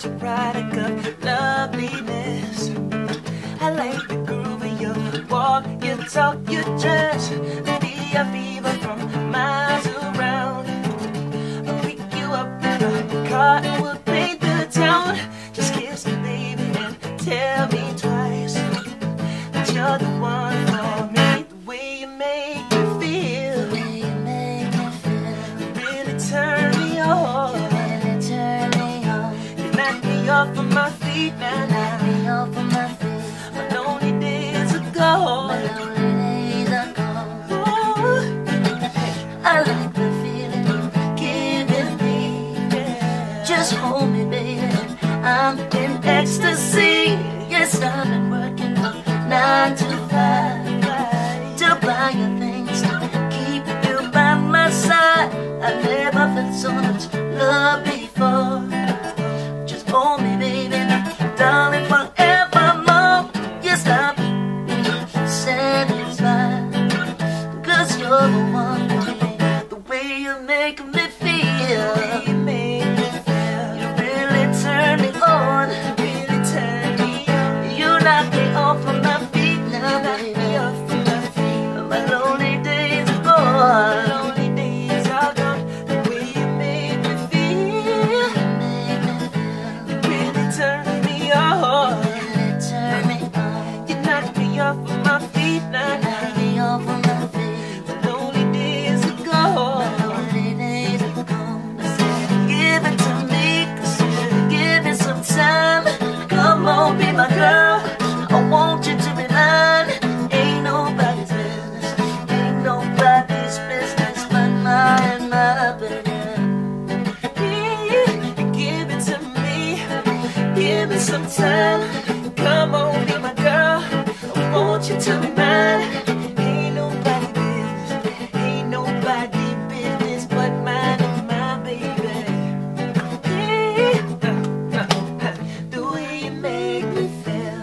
such a product of loveliness. I like the groove of your walk, your talk, your dress. Maybe a fever from miles around. I'll pick you up in a car and we'll off of my feet now, Knock me off of my feet. My lonely days are gone. My lonely days are gone. Ooh, I like the feeling you're giving me. yeah. Just hold me, baby. I'm in ecstasy. Yes, I've been working from nine to five to buy you things to keep you by my side. I never felt so much love The way you make me feel. Some time. Come on, be my girl. I want you to be mine. Ain't nobody business. Ain't nobody business but mine and my baby. The way you make me feel.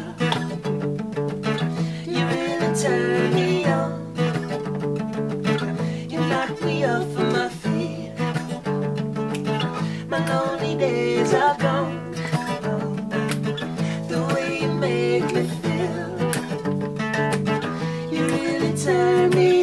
You really turn me on. You knock me off of my feet. My lonely days are gone. Turn me